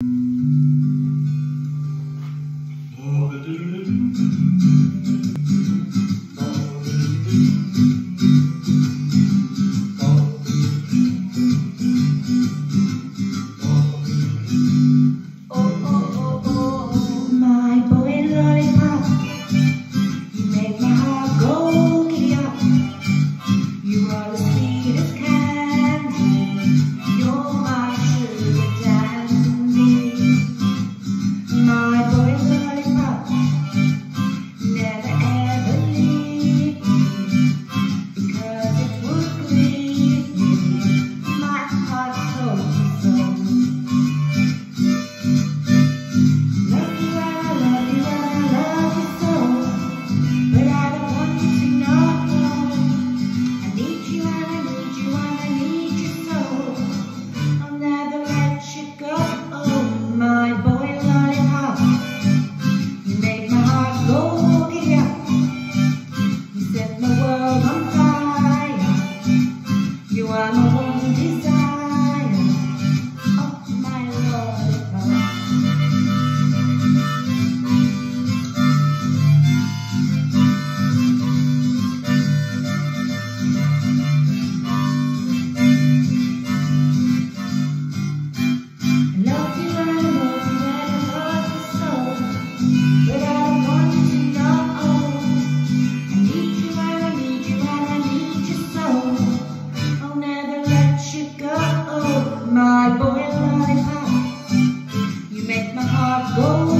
Oh, Oh.